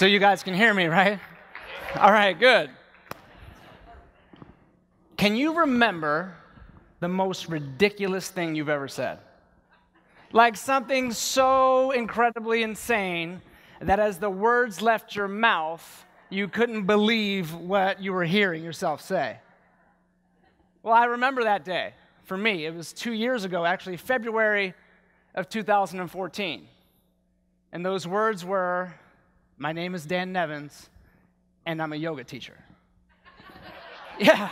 So you guys can hear me, right? All right, good. Can you remember the most ridiculous thing you've ever said? Like something so incredibly insane that as the words left your mouth, you couldn't believe what you were hearing yourself say. Well, I remember that day. For me, it was two years ago, actually, February of 2014. And those words were My name is Dan Nevins, and I'm a yoga teacher. yeah.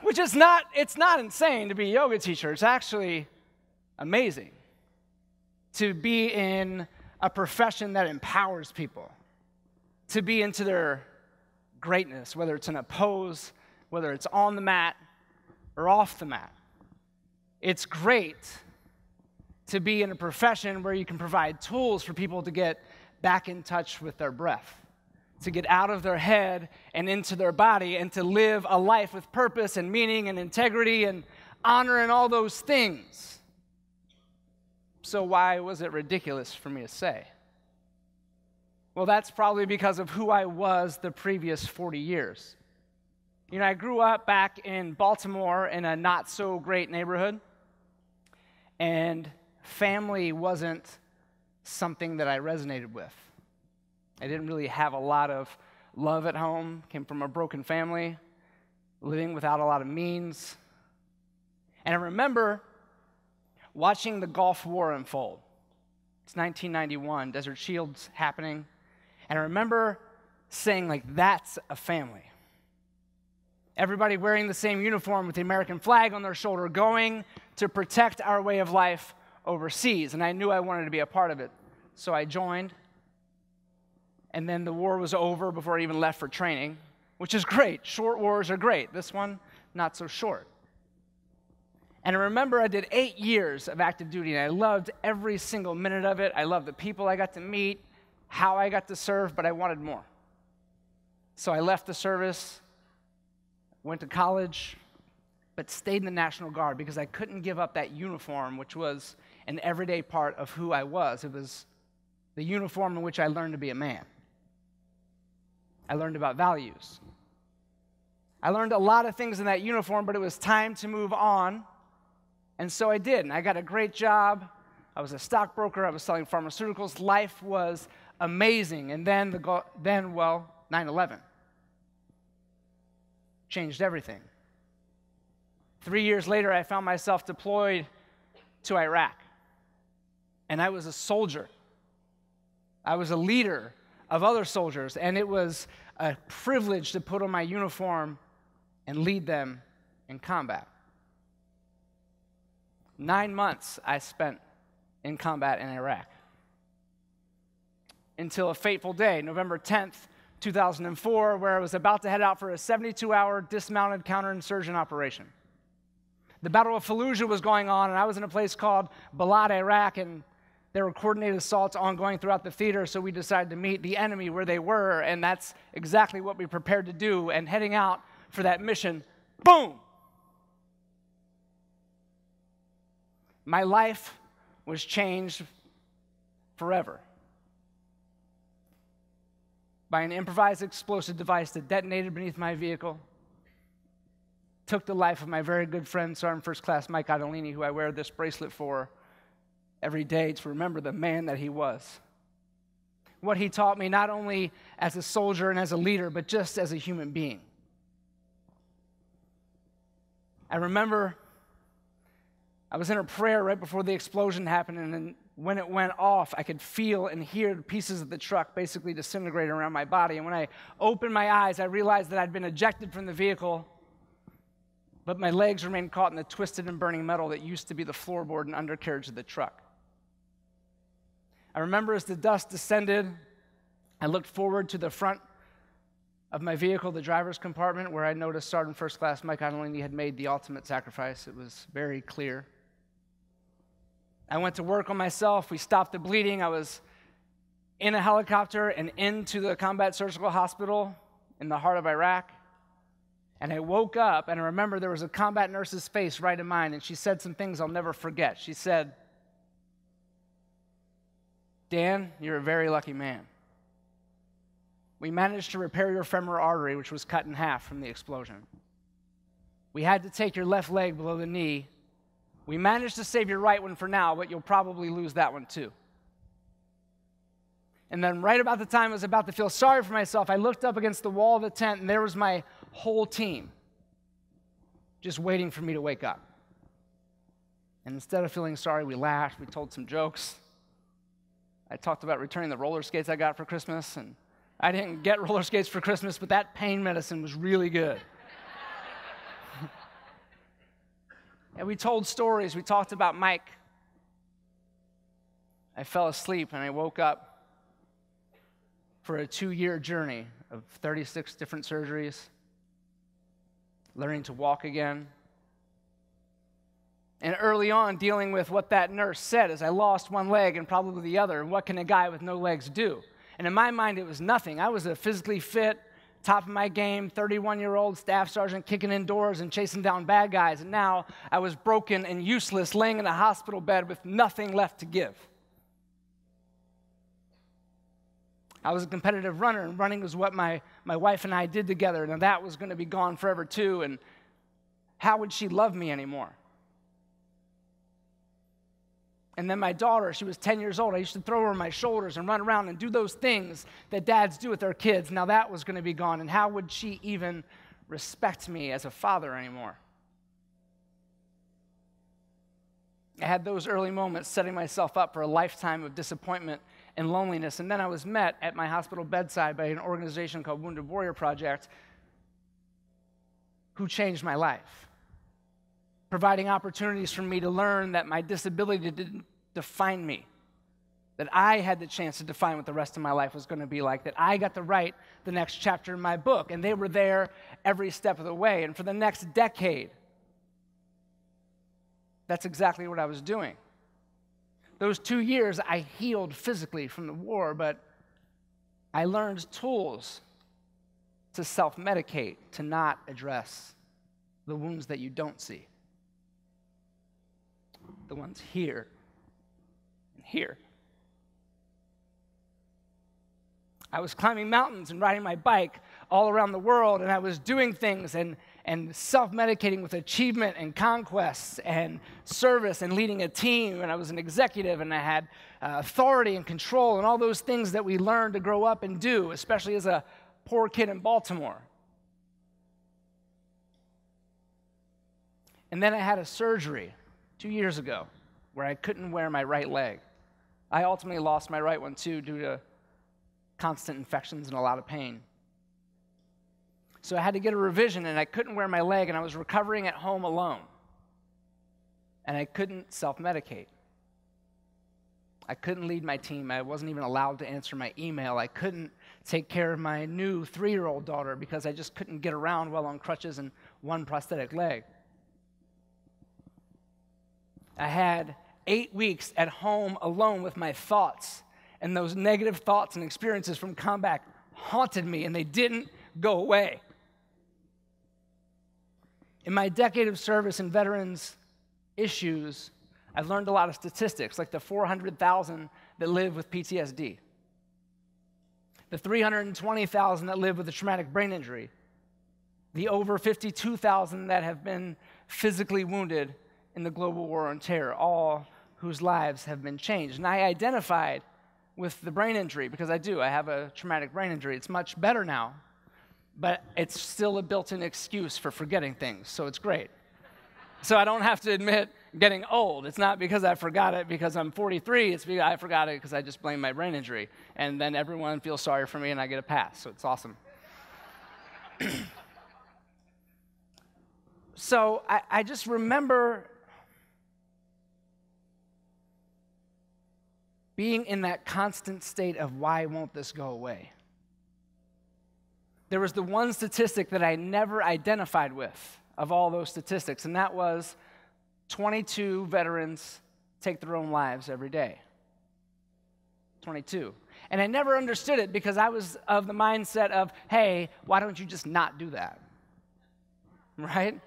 Which is not, it's not insane to be a yoga teacher. It's actually amazing to be in a profession that empowers people, to be into their greatness, whether it's in a pose, whether it's on the mat or off the mat. It's great to be in a profession where you can provide tools for people to get back in touch with their breath, to get out of their head and into their body, and to live a life with purpose and meaning and integrity and honor and all those things. So, why was it ridiculous for me to say? Well, that's probably because of who I was the previous 40 years. You know, I grew up back in Baltimore in a not so great neighborhood, and family wasn't something that I resonated with. I didn't really have a lot of love at home, came from a broken family, living without a lot of means. And I remember watching the Gulf War unfold. It's 1991, Desert Shield's happening. And I remember saying, like, that's a family. Everybody wearing the same uniform with the American flag on their shoulder, going to protect our way of life overseas. And I knew I wanted to be a part of it. So I joined. And then the war was over before I even left for training, which is great. Short wars are great. This one, not so short. And I remember I did eight years of active duty, and I loved every single minute of it. I loved the people I got to meet, how I got to serve, but I wanted more. So I left the service, went to college, but stayed in the National Guard because I couldn't give up that uniform, which was an everyday part of who I was. It was the uniform in which I learned to be a man. I learned about values. I learned a lot of things in that uniform, but it was time to move on and so I did, and I got a great job. I was a stockbroker, I was selling pharmaceuticals. Life was amazing. And then, the, then well, 9 11 changed everything. Three years later, I found myself deployed to Iraq. And I was a soldier. I was a leader of other soldiers, and it was a privilege to put on my uniform and lead them in combat. Nine months I spent in combat in Iraq. Until a fateful day, November 10th, 2004, where I was about to head out for a 72 hour dismounted counterinsurgent operation. The Battle of Fallujah was going on, and I was in a place called Balad, Iraq, and there were coordinated assaults ongoing throughout the theater, so we decided to meet the enemy where they were, and that's exactly what we prepared to do. And heading out for that mission, boom! my life was changed forever by an improvised explosive device that detonated beneath my vehicle, took the life of my very good friend, Sergeant First Class Mike Ottolini, who I wear this bracelet for every day to remember the man that he was. What he taught me, not only as a soldier and as a leader, but just as a human being. I remember I was in a prayer right before the explosion happened, and when it went off, I could feel and hear pieces of the truck basically disintegrate around my body. And when I opened my eyes, I realized that I'd been ejected from the vehicle, but my legs remained caught in the twisted and burning metal that used to be the floorboard and undercarriage of the truck. I remember as the dust descended, I looked forward to the front of my vehicle, the driver's compartment, where I noticed Sergeant First Class Mike Ottolini had made the ultimate sacrifice. It was very clear. I went to work on myself. We stopped the bleeding. I was in a helicopter and into the combat surgical hospital in the heart of Iraq. And I woke up and I remember there was a combat nurse's face right in mine, and she said some things I'll never forget. She said, Dan, you're a very lucky man. We managed to repair your femoral artery, which was cut in half from the explosion. We had to take your left leg below the knee. We managed to save your right one for now, but you'll probably lose that one too. And then, right about the time I was about to feel sorry for myself, I looked up against the wall of the tent, and there was my whole team just waiting for me to wake up. And instead of feeling sorry, we laughed, we told some jokes. I talked about returning the roller skates I got for Christmas, and I didn't get roller skates for Christmas, but that pain medicine was really good. And we told stories. We talked about Mike. I fell asleep and I woke up for a two year journey of 36 different surgeries, learning to walk again. And early on, dealing with what that nurse said as I lost one leg and probably the other. And what can a guy with no legs do? And in my mind, it was nothing. I was a physically fit, top of my game, 31 year old staff sergeant kicking in doors and chasing down bad guys. And now I was broken and useless, laying in a hospital bed with nothing left to give. I was a competitive runner, and running was what my, my wife and I did together, and that was going to be gone forever too. And how would she love me anymore? And then my daughter, she was 10 years old. I used to throw her on my shoulders and run around and do those things that dads do with their kids. Now that was going to be gone. And how would she even respect me as a father anymore? I had those early moments setting myself up for a lifetime of disappointment and loneliness. And then I was met at my hospital bedside by an organization called Wounded Warrior Project who changed my life providing opportunities for me to learn that my disability didn't define me. That I had the chance to define what the rest of my life was going to be like, that I got to write the next chapter in my book, and they were there every step of the way. And for the next decade, that's exactly what I was doing. Those two years, I healed physically from the war, but I learned tools to self medicate, to not address the wounds that you don't see the ones here and here. I was climbing mountains and riding my bike all around the world, and I was doing things and, and self medicating with achievement and conquests and service and leading a team. And I was an executive and I had uh, authority and control and all those things that we learn to grow up and do, especially as a poor kid in Baltimore. And then I had a surgery two years ago where I couldn't wear my right leg. I ultimately lost my right one too due to constant infections and a lot of pain. So I had to get a revision and I couldn't wear my leg and I was recovering at home alone. And I couldn't self medicate. I couldn't lead my team. I wasn't even allowed to answer my email. I couldn't take care of my new three year old daughter because I just couldn't get around well on crutches and one prosthetic leg. I had eight weeks at home alone with my thoughts, and those negative thoughts and experiences from combat haunted me, and they didn't go away. In my decade of service in veterans issues, I've learned a lot of statistics, like the 400,000 that live with PTSD, the 320,000 that live with a traumatic brain injury, the over 52,000 that have been physically wounded in the global war on terror, all whose lives have been changed. And I identified with the brain injury because I do. I have a traumatic brain injury. It's much better now, but it's still a built in excuse for forgetting things, so it's great. So I don't have to admit getting old. It's not because I forgot it because I'm 43. It's because I forgot it because I just blame my brain injury. And then everyone feels sorry for me and I get a pass. So it's awesome. so I, I just remember being in that constant state of why won't this go away? There was the one statistic that I never identified with of all those statistics, and that was 22 veterans take their own lives every day. 22. And I never understood it because I was of the mindset of, hey, why don't you just not do that? Right?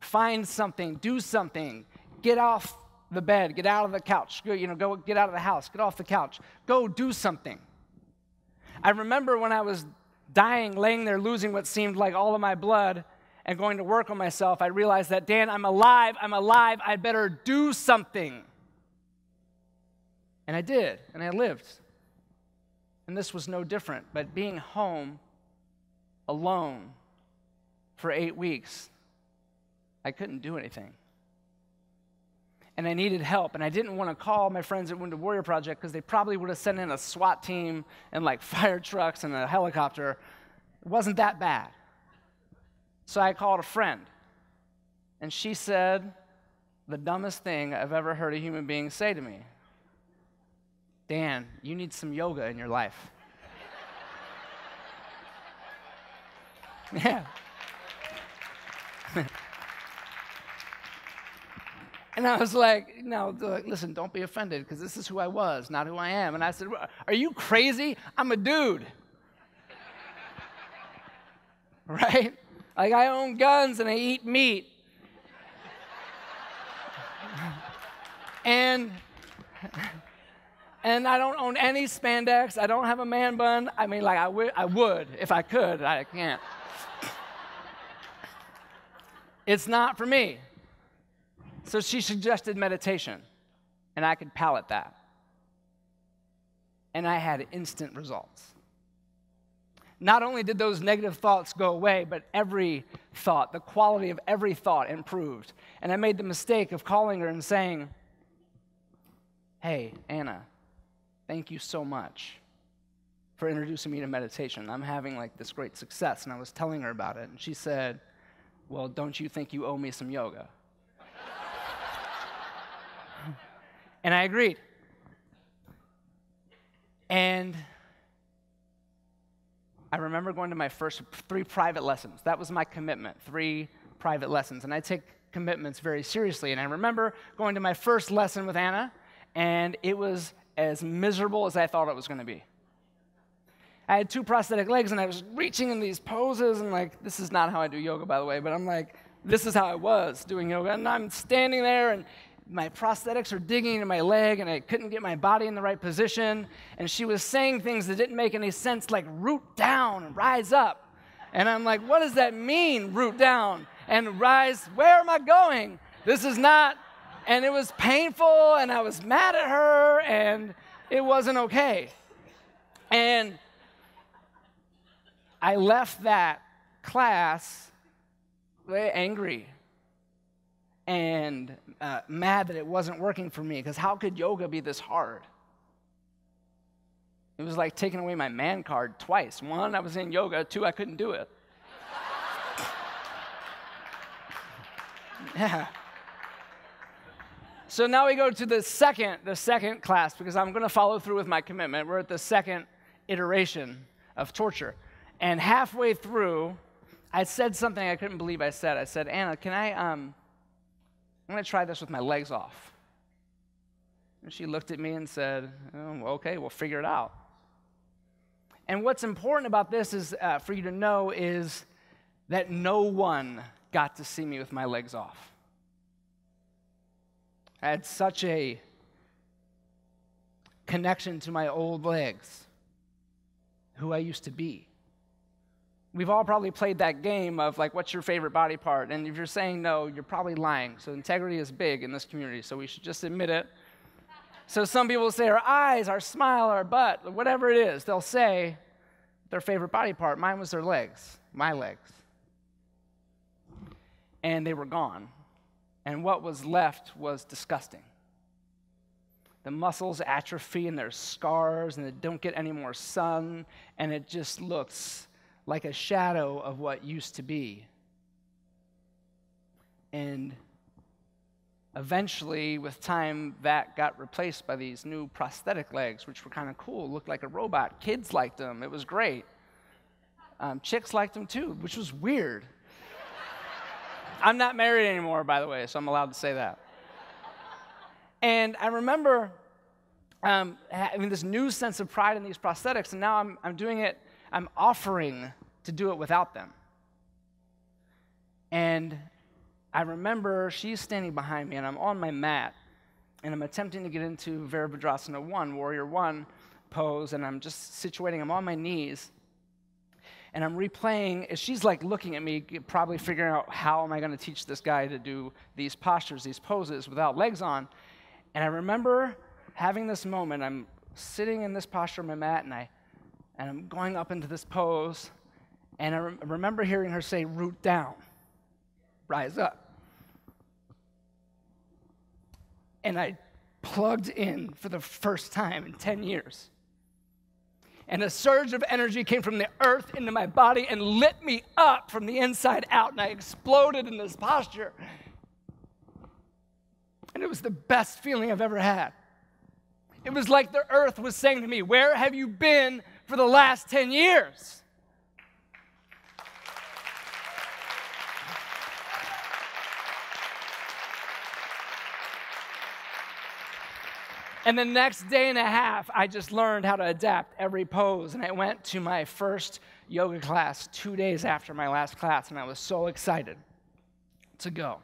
Find something, do something, get off the bed, get out of the couch, go, you know, go get out of the house, get off the couch, go do something. I remember when I was dying, laying there, losing what seemed like all of my blood, and going to work on myself, I realized that, Dan, I'm alive, I'm alive, I better do something. And I did, and I lived. And this was no different, but being home alone for eight weeks, I couldn't do anything. And I needed help, and I didn't want to call my friends at Wounded Warrior Project because they probably would have sent in a SWAT team and like fire trucks and a helicopter. It wasn't that bad. So I called a friend, and she said the dumbest thing I've ever heard a human being say to me Dan, you need some yoga in your life. yeah. and I was like, no, listen, don't be offended because this is who I was, not who I am. And I said, Are you crazy? I'm a dude. right? Like, I own guns and I eat meat. and and I don't own any spandex. I don't have a man bun. I mean, like, I, w- I would if I could. I can't. it's not for me. So she suggested meditation, and I could palate that. And I had instant results. Not only did those negative thoughts go away, but every thought, the quality of every thought improved. And I made the mistake of calling her and saying, Hey, Anna, Thank you so much for introducing me to meditation. I'm having like this great success. And I was telling her about it. And she said, Well, don't you think you owe me some yoga? And I agreed. And I remember going to my first three private lessons. That was my commitment, three private lessons. And I take commitments very seriously. And I remember going to my first lesson with Anna, and it was as miserable as I thought it was going to be. I had two prosthetic legs and I was reaching in these poses and like this is not how I do yoga by the way, but I'm like this is how I was doing yoga and I'm standing there and my prosthetics were digging into my leg and I couldn't get my body in the right position and she was saying things that didn't make any sense like root down and rise up. And I'm like what does that mean root down and rise where am I going? This is not and it was painful, and I was mad at her, and it wasn't okay. And I left that class angry and uh, mad that it wasn't working for me because how could yoga be this hard? It was like taking away my man card twice. One, I was in yoga. Two, I couldn't do it. yeah. So now we go to the second, the second class because I'm going to follow through with my commitment. We're at the second iteration of torture. And halfway through, I said something I couldn't believe I said. I said, Anna, can I, um, I'm going to try this with my legs off. And she looked at me and said, oh, okay, we'll figure it out. And what's important about this is uh, for you to know is that no one got to see me with my legs off. I had such a connection to my old legs, who I used to be. We've all probably played that game of like, what's your favorite body part? And if you're saying no, you're probably lying. So integrity is big in this community, so we should just admit it. So some people say our eyes, our smile, our butt, whatever it is, they'll say their favorite body part. Mine was their legs, my legs. And they were gone and what was left was disgusting. The muscles atrophy and there's scars and they don't get any more sun, and it just looks like a shadow of what used to be. And eventually, with time, that got replaced by these new prosthetic legs, which were kind of cool, looked like a robot. Kids liked them, it was great. Um, chicks liked them too, which was weird. I'm not married anymore, by the way, so I'm allowed to say that. And I remember um, having this new sense of pride in these prosthetics, and now I'm, I'm doing it, I'm offering to do it without them. And I remember she's standing behind me, and I'm on my mat, and I'm attempting to get into Virabhadrasana 1, Warrior 1 pose, and I'm just situating. I'm on my knees, and I'm replaying. She's like looking at me, probably figuring out how am I going to teach this guy to do these postures, these poses without legs on. And I remember having this moment. I'm sitting in this posture on my mat, and I and I'm going up into this pose, and I re- remember hearing her say, "Root down, rise up." And I plugged in for the first time in 10 years. And a surge of energy came from the earth into my body and lit me up from the inside out. And I exploded in this posture. And it was the best feeling I've ever had. It was like the earth was saying to me, Where have you been for the last 10 years? And the next day and a half, I just learned how to adapt every pose. And I went to my first yoga class two days after my last class, and I was so excited to go.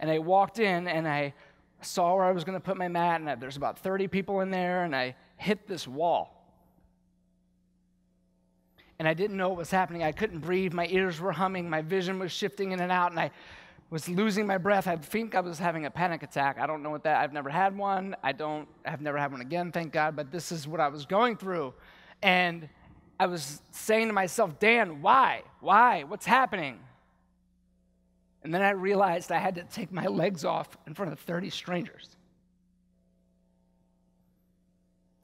And I walked in and I saw where I was going to put my mat, and there's about 30 people in there, and I hit this wall. And I didn't know what was happening. I couldn't breathe. My ears were humming. My vision was shifting in and out. And I was losing my breath. I think I was having a panic attack. I don't know what that. I've never had one. I don't. I've never had one again, thank God. But this is what I was going through, and I was saying to myself, Dan, why? Why? What's happening? And then I realized I had to take my legs off in front of 30 strangers.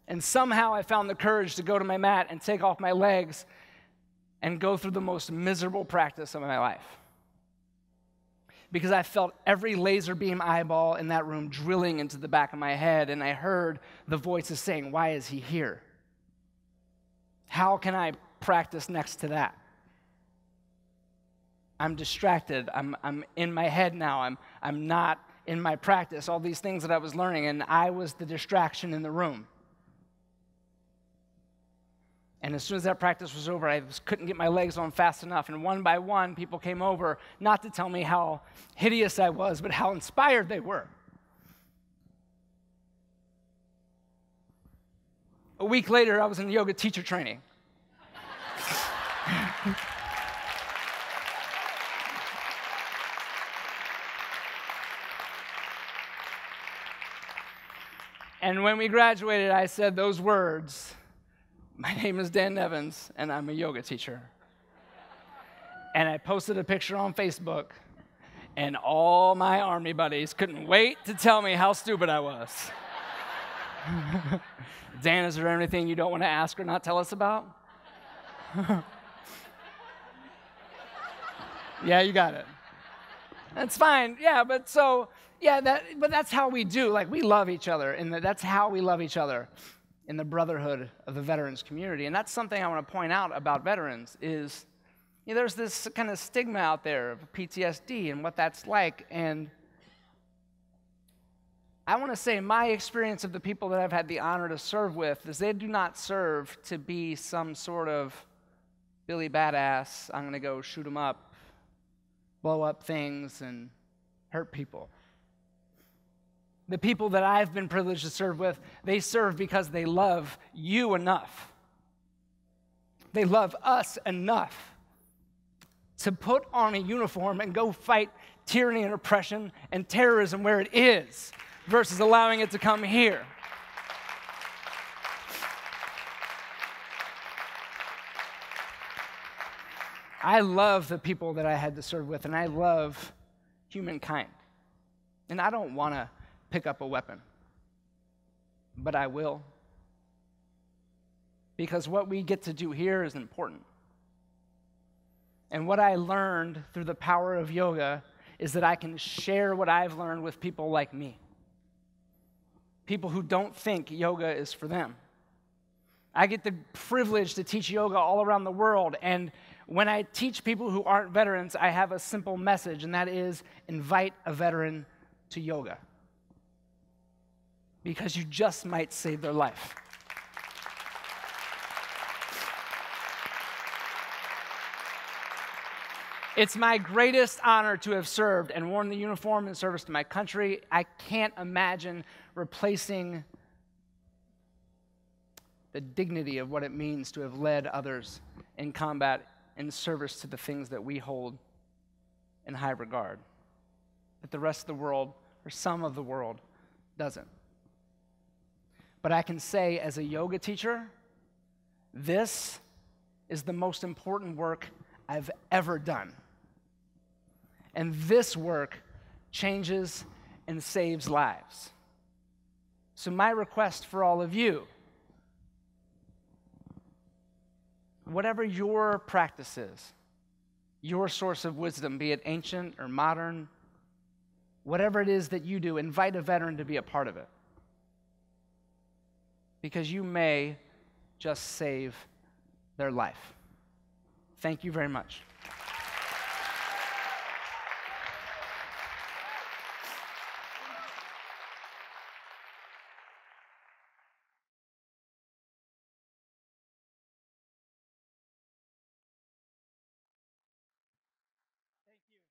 And somehow I found the courage to go to my mat and take off my legs and go through the most miserable practice of my life because I felt every laser beam eyeball in that room drilling into the back of my head, and I heard the voices saying, Why is he here? How can I practice next to that? I'm distracted. I'm, I'm in my head now. I'm, I'm not in my practice. All these things that I was learning, and I was the distraction in the room. And as soon as that practice was over, I couldn't get my legs on fast enough. And one by one, people came over, not to tell me how hideous I was, but how inspired they were. A week later, I was in yoga teacher training. and when we graduated, I said those words my name is Dan Nevins, and I'm a yoga teacher. and I posted a picture on Facebook, and all my army buddies couldn't wait to tell me how stupid I was. Dan, is there anything you don't want to ask or not tell us about? yeah, you got it. That's fine. Yeah, but so yeah, that but that's how we do. Like we love each other, and that's how we love each other in the brotherhood of the veterans community. And that's something I want to point out about veterans is you know, there's this kind of stigma out there of PTSD and what that's like. And I want to say my experience of the people that I've had the honor to serve with is they do not serve to be some sort of Billy Badass, I'm going to go shoot them up, blow up things, and hurt people the people that I've been privileged to serve with, they serve because they love you enough. They love us enough to put on a uniform and go fight tyranny and oppression and terrorism where it is versus allowing it to come here. I love the people that I had to serve with, and I love humankind. And I don't want to pick up a weapon. But I will. Because what we get to do here is important. And what I learned through the power of yoga is that I can share what I've learned with people like me. People who don't think yoga is for them. I get the privilege to teach yoga all around the world. And when I teach people who aren't veterans, I have a simple message, and that is invite a veteran to yoga because you just might save their life. It's my greatest honor to have served and worn the uniform in service to my country. I can't imagine replacing the dignity of what it means to have led others in combat in service to the things that we hold in high regard, that the rest of the world, or some of the world, doesn't. But I can say, as a yoga teacher, this is the most important work I've ever done. And this work changes and saves lives. So, my request for all of you whatever your practice is, your source of wisdom, be it ancient or modern, whatever it is that you do, invite a veteran to be a part of it. Because you may just save their life. Thank you very much.